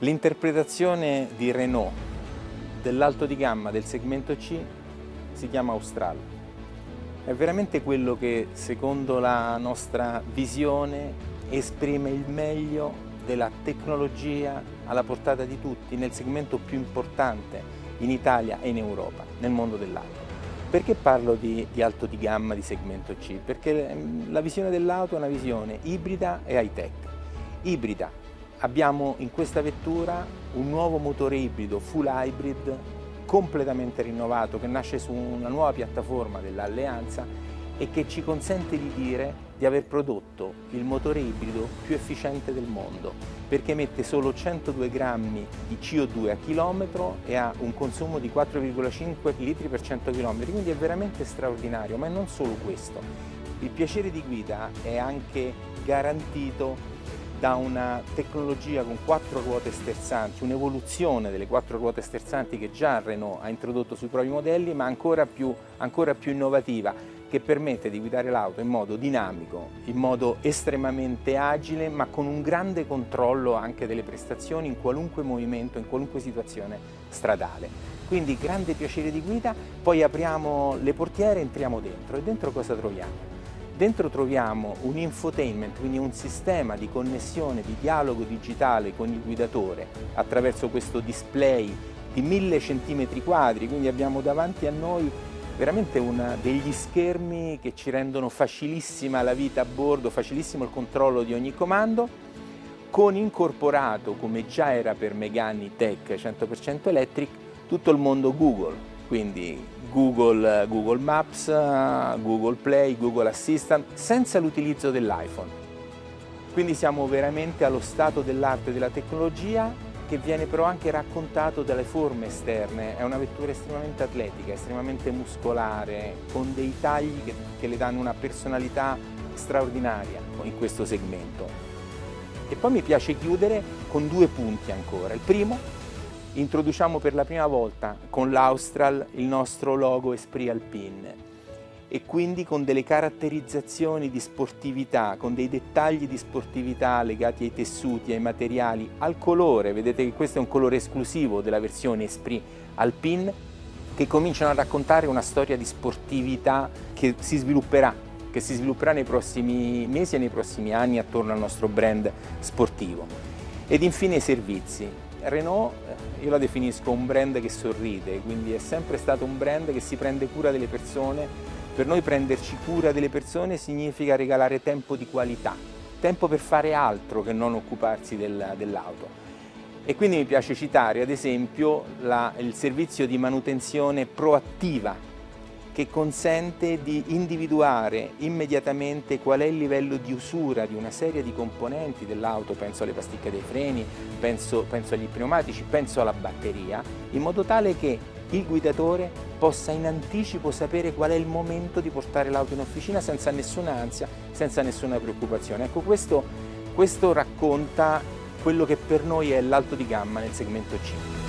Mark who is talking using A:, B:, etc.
A: L'interpretazione di Renault dell'alto di gamma del segmento C si chiama Austral. È veramente quello che, secondo la nostra visione, esprime il meglio della tecnologia alla portata di tutti nel segmento più importante in Italia e in Europa, nel mondo dell'auto. Perché parlo di, di, alto di gamma di segmento C? Perché ehm, la visione dell'auto è una visione ibrida e high tech. Ibrida Abbiamo in questa vettura un nuovo motore ibrido, full hybrid, completamente rinnovato, che nasce su una nuova piattaforma dell'Alleanza e che ci consente di dire di aver prodotto il motore ibrido più efficiente del mondo, perché emette solo 102 grammi di CO2 a chilometro e ha un consumo di 4,5 litri per 100 km, quindi è veramente straordinario, ma non solo questo. Il piacere di guida è anche garantito da una tecnologia con quattro ruote sterzanti, un'evoluzione delle quattro ruote sterzanti che già Renault ha introdotto sui propri modelli, ma ancora più, ancora più innovativa, che permette di guidare l'auto in modo dinamico, in modo estremamente agile, ma con un grande controllo anche delle prestazioni in qualunque movimento, in qualunque situazione stradale. Quindi grande piacere di guida, poi apriamo le portiere e entriamo dentro. E dentro cosa troviamo? Dentro troviamo un infotainment, quindi un sistema di connessione, di dialogo digitale con il guidatore attraverso questo display di mille centimetri quadri, quindi abbiamo davanti a noi veramente una, degli schermi che ci rendono facilissima la vita a bordo, facilissimo il controllo di ogni comando, con incorporato, come già era per Megane Tech 100% Electric, tutto il mondo Google, quindi Google, Google Maps, Google Play, Google Assistant, senza l'utilizzo dell'iPhone. Quindi siamo veramente allo stato dell'arte della tecnologia che viene però anche raccontato dalle forme esterne, è una vettura estremamente atletica, estremamente muscolare, con dei tagli che, che le danno una personalità straordinaria in questo segmento. E poi mi piace chiudere con due punti ancora. Il primo introduciamo per la prima volta con l'Austral il nostro logo Esprit Alpine e quindi con delle caratterizzazioni di sportività, con dei dettagli di sportività legati ai tessuti, ai materiali, al colore, vedete che questo è un colore esclusivo della versione Esprit Alpine, che cominciano a raccontare una storia di sportività che si svilupperà, che si svilupperà nei prossimi mesi e nei prossimi anni attorno al nostro brand sportivo. Ed infine i servizi. Renault io la definisco un brand che sorride, quindi è sempre stato un brand che si prende cura delle persone. Per noi prenderci cura delle persone significa regalare tempo di qualità, tempo per fare altro che non occuparsi del, dell'auto. E quindi mi piace citare ad esempio la, il servizio di manutenzione proattiva che consente di individuare immediatamente qual è il livello di usura di una serie di componenti dell'auto, penso alle pasticche dei freni, penso, penso agli pneumatici, penso alla batteria, in modo tale che il guidatore possa in anticipo sapere qual è il momento di portare l'auto in officina senza nessuna ansia, senza nessuna preoccupazione. Ecco, questo, questo racconta quello che per noi è l'alto di gamma nel segmento C.